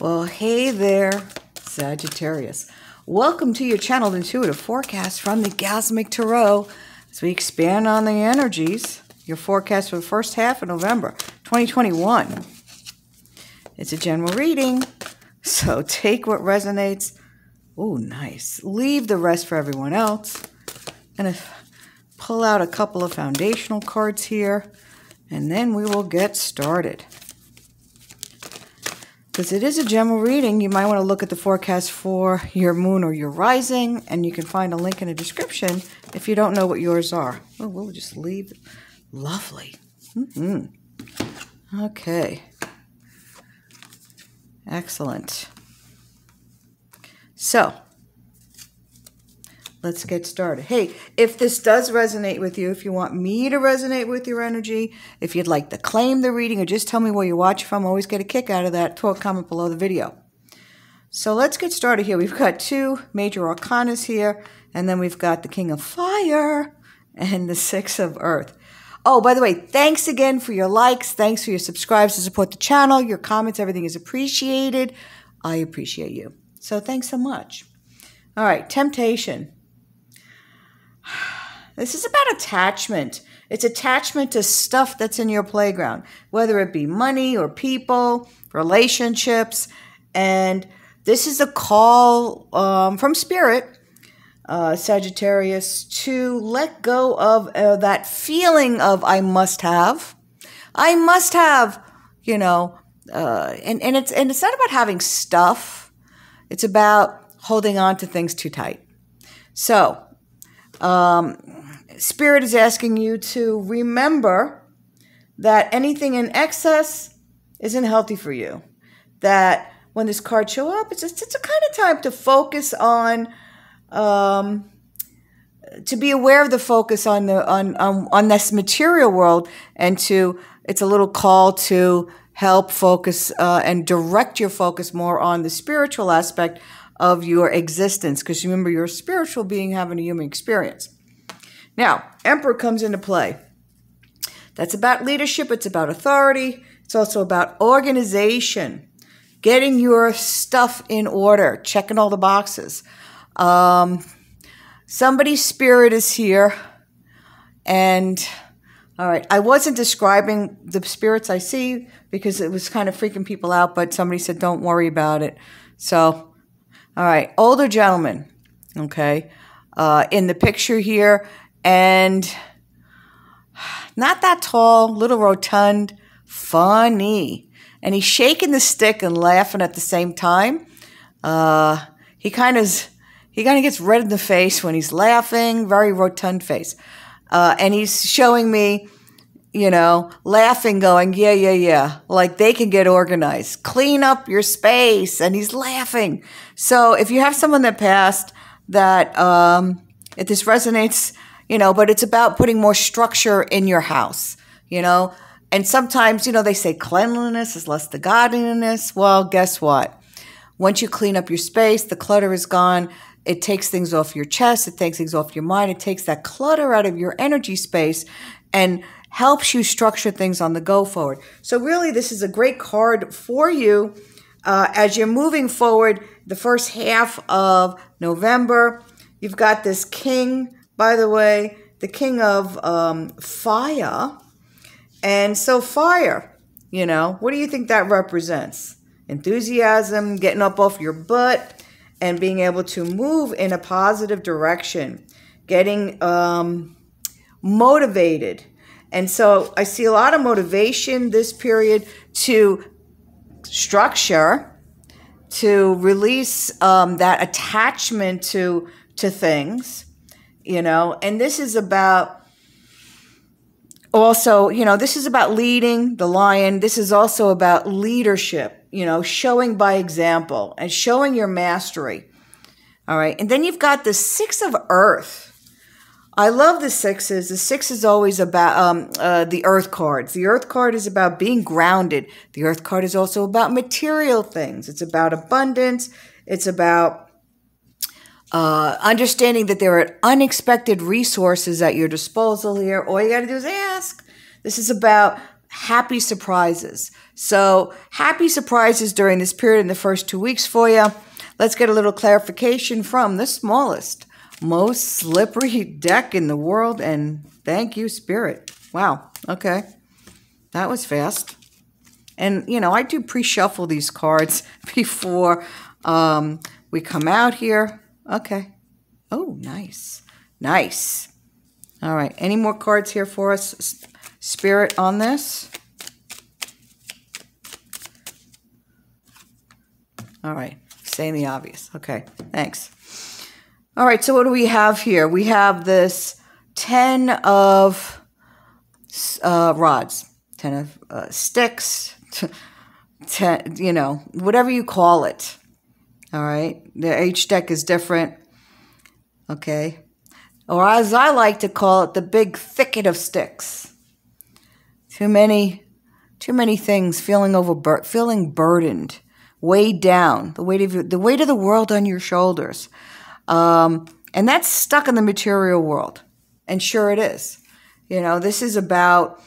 Well, hey there, Sagittarius. Welcome to your channeled intuitive forecast from the Gasmic Tarot as we expand on the energies. Your forecast for the first half of November 2021. It's a general reading, so take what resonates. Oh, nice. Leave the rest for everyone else. And if, pull out a couple of foundational cards here, and then we will get started because it is a general reading, you might want to look at the forecast for your moon or your rising, and you can find a link in the description if you don't know what yours are. Oh, we'll just leave. Lovely. Mm-hmm. Okay. Excellent. So, let's get started. Hey, if this does resonate with you, if you want me to resonate with your energy, if you'd like to claim the reading or just tell me where you watch from, always get a kick out of that, throw a comment below the video. So let's get started here. We've got two major arcanas here, and then we've got the King of Fire and the Six of Earth. Oh, by the way, thanks again for your likes. Thanks for your subscribes to support the channel. Your comments, everything is appreciated. I appreciate you. So thanks so much. All right, temptation. This is about attachment. It's attachment to stuff that's in your playground, whether it be money or people, relationships. And this is a call um, from Spirit, uh, Sagittarius, to let go of uh, that feeling of I must have. I must have, you know, uh, and, and it's and it's not about having stuff. It's about holding on to things too tight. So um, Spirit is asking you to remember that anything in excess isn't healthy for you. That when this card show up, it's just, it's a kind of time to focus on, um, to be aware of the focus on the on, on on this material world, and to it's a little call to help focus uh, and direct your focus more on the spiritual aspect of your existence. Because remember, you're a spiritual being having a human experience. Now, Emperor comes into play. That's about leadership, it's about authority, it's also about organization, getting your stuff in order, checking all the boxes. Um, somebody's spirit is here, and all right, I wasn't describing the spirits I see because it was kind of freaking people out, but somebody said, don't worry about it. So, all right, older gentleman, okay, uh, in the picture here, and not that tall, little rotund, funny. And he's shaking the stick and laughing at the same time. Uh, he kind of he kind of gets red in the face when he's laughing, very rotund face. Uh, and he's showing me, you know, laughing, going, yeah, yeah, yeah, like they can get organized, clean up your space, and he's laughing. So if you have someone that passed that, um, if this resonates you know, but it's about putting more structure in your house, you know. And sometimes, you know, they say cleanliness is less the godliness. Well, guess what? Once you clean up your space, the clutter is gone. It takes things off your chest, it takes things off your mind, it takes that clutter out of your energy space and helps you structure things on the go forward. So, really, this is a great card for you uh, as you're moving forward the first half of November. You've got this king by the way, the king of um, fire. And so, fire, you know, what do you think that represents? Enthusiasm, getting up off your butt, and being able to move in a positive direction, getting um, motivated. And so, I see a lot of motivation this period to structure, to release um, that attachment to to things you know, and this is about also, you know, this is about leading the lion. This is also about leadership, you know, showing by example and showing your mastery. All right. And then you've got the six of earth. I love the sixes. The six is always about um, uh, the earth cards. The earth card is about being grounded. The earth card is also about material things. It's about abundance. It's about uh, understanding that there are unexpected resources at your disposal here. All you got to do is ask. This is about happy surprises. So, happy surprises during this period in the first two weeks for you. Let's get a little clarification from the smallest, most slippery deck in the world. And thank you, Spirit. Wow. Okay. That was fast. And, you know, I do pre shuffle these cards before um, we come out here. Okay. Oh, nice. Nice. All right. Any more cards here for us, Spirit, on this? All right. Saying the obvious. Okay. Thanks. All right. So what do we have here? We have this 10 of uh, rods, 10 of uh, sticks, 10, you know, whatever you call it. All right. The H deck is different. Okay. Or as I like to call it, the big thicket of sticks. Too many, too many things feeling over, feeling burdened, weighed down, the weight of the weight of the world on your shoulders. Um, and that's stuck in the material world. And sure it is. You know, this is about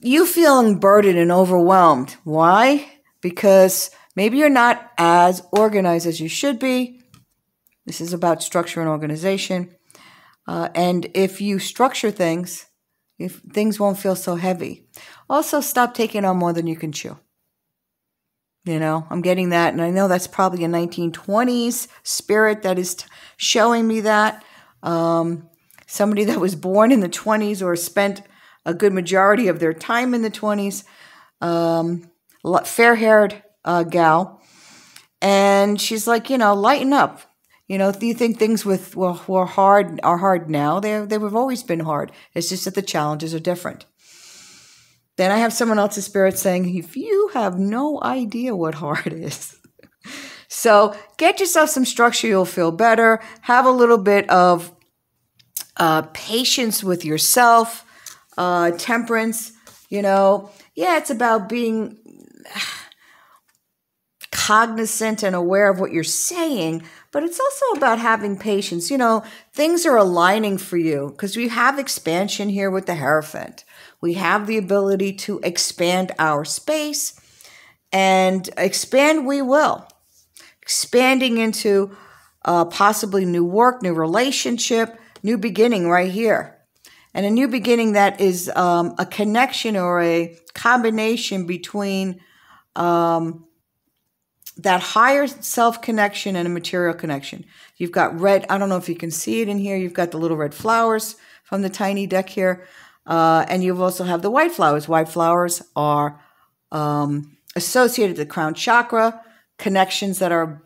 you feeling burdened and overwhelmed. Why? Because maybe you're not as organized as you should be. This is about structure and organization. Uh, and if you structure things, if things won't feel so heavy. Also, stop taking on more than you can chew. You know, I'm getting that, and I know that's probably a 1920s spirit that is t- showing me that. Um, somebody that was born in the 20s or spent a good majority of their time in the 20s, um, fair haired uh, gal. And she's like, you know, lighten up. You know, do you think things with well, were hard are hard now? They they've always been hard. It's just that the challenges are different. Then I have someone else's spirit saying, if you have no idea what hard is. so get yourself some structure, you'll feel better. Have a little bit of uh, patience with yourself, uh, temperance. You know, yeah, it's about being cognizant and aware of what you're saying, but it's also about having patience. You know, things are aligning for you because we have expansion here with the Hierophant. We have the ability to expand our space and expand we will. Expanding into uh, possibly new work, new relationship, new beginning right here. And a new beginning that is um, a connection or a combination between um, that higher self connection and a material connection. You've got red, I don't know if you can see it in here. You've got the little red flowers from the tiny deck here. Uh, and you've also have the white flowers. White flowers are um, associated with the crown chakra, connections that are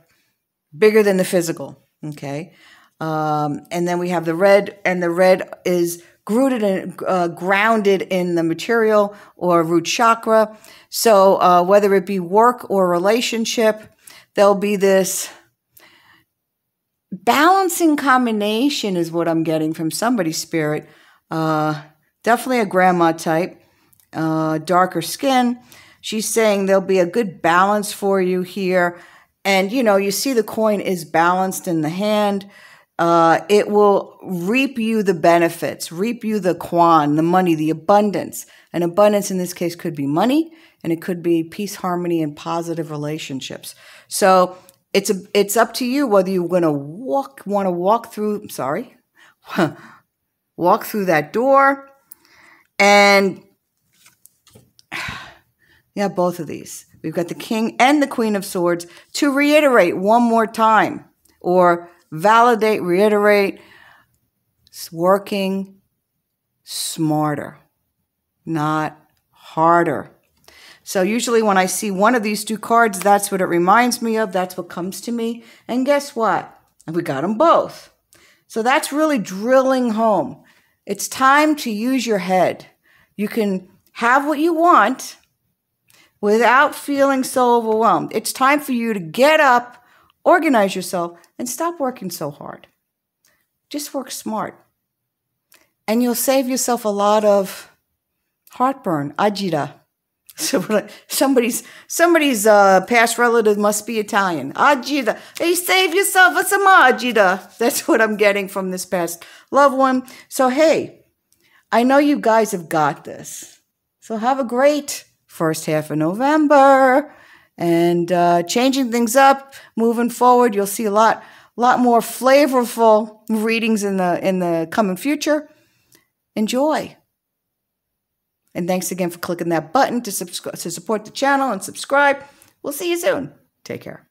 bigger than the physical. Okay. Um, and then we have the red, and the red is rooted and uh, grounded in the material or root chakra. So uh, whether it be work or relationship, there'll be this balancing combination is what I'm getting from somebody's spirit. Uh, definitely a grandma type, uh, darker skin. She's saying there'll be a good balance for you here. And, you know, you see the coin is balanced in the hand uh, it will reap you the benefits, reap you the quan, the money, the abundance. And abundance in this case could be money, and it could be peace, harmony, and positive relationships. So it's a, it's up to you whether you're going to walk, want to walk through. Sorry, walk through that door, and yeah, both of these. We've got the King and the Queen of Swords to reiterate one more time, or validate, reiterate, it's working smarter, not harder. So usually when I see one of these two cards, that's what it reminds me of. That's what comes to me. And guess what? We got them both. So that's really drilling home. It's time to use your head. You can have what you want without feeling so overwhelmed. It's time for you to get up, organize yourself, and stop working so hard. Just work smart. And you'll save yourself a lot of heartburn, agita. So somebody's somebody's uh, past relative must be Italian. Agita. Hey, save yourself a some agita. That's what I'm getting from this past loved one. So hey, I know you guys have got this. So have a great first half of November and uh, changing things up moving forward. You'll see a lot, lot more flavorful readings in the in the coming future. Enjoy. And thanks again for clicking that button to subscribe to support the channel and subscribe. We'll see you soon. Take care.